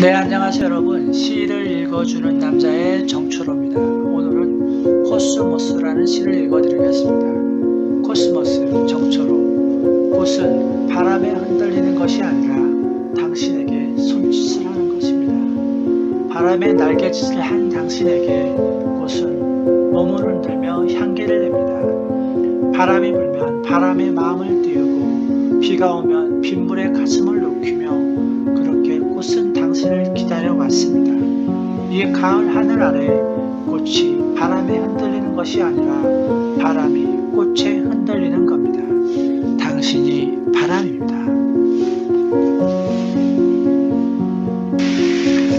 네 안녕하세요 여러분. 시를 읽어주는 남자의 정초로입니다. 오늘은 코스모스라는 시를 읽어드리겠습니다. 코스모스 정초로. 꽃은 바람에 흔들리는 것이 아니라 당신에게 손짓을 하는 것입니다. 바람에 날개짓을 한 당신에게 꽃은 몸을 흔들며 향기를 냅니다. 바람이 불면 바람에 마음을 띄우고 비가 오면 빗물에 가슴을 녹이며 가을 하늘 아래 꽃이 바람에 흔들리는 것이 아니라 바람이 꽃에 흔들리는 겁니다. 당신이 바람입니다.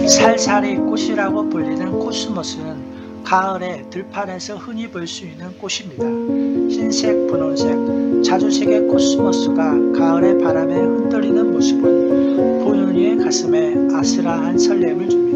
살살이 꽃이라고 불리는 코스모스는 가을에 들판에서 흔히 볼 수 있는 꽃입니다. 흰색, 분홍색, 자주색의 코스모스가 가을의 바람에 흔들리는 모습은 보는 이의 가슴에 아슬아한 설렘을 줍니다.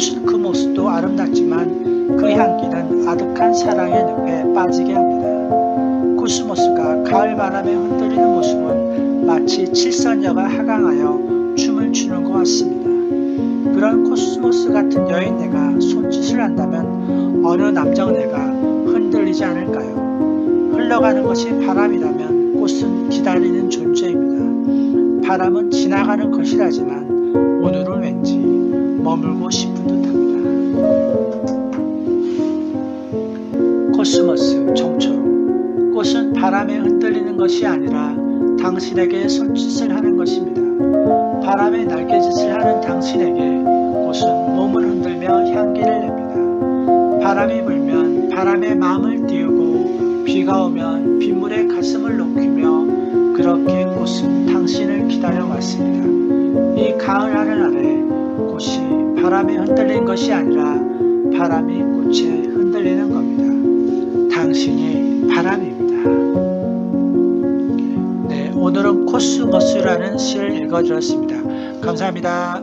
꽃은 그 모습도 아름답지만 그 향기는 아득한 사랑의 늪에 빠지게 합니다. 코스모스가 가을 바람에 흔들리는 모습은 마치 칠선녀가 하강하여 춤을 추는 것 같습니다. 그런 코스모스 같은 여인네가 손짓을 한다면 어느 남정네가 흔들리지 않을까요? 흘러가는 것이 바람이라면 꽃은 기다리는 존재입니다. 바람은 지나가는 것이라지만 오늘은 왠지 머물고 싶은 듯합니다. 코스모스 정초로 꽃은 바람에 흔들리는 것이 아니라 당신에게 손짓을 하는 것입니다. 바람에 날개짓을 하는 당신에게 꽃은 몸을 흔들며 향기를 냅니다. 바람이 불면 바람에 마음을 띄우고 비가 오면 빗물에 가슴을 녹이며 그렇게 꽃은 당신을 기다려 왔습니다. 바람에 흔들린 것이 아니라 바람이 꽃에 흔들리는 겁니다. 당신이 바람입니다. 오늘은 코스모스라는 시를 읽어주었습니다. 감사합니다.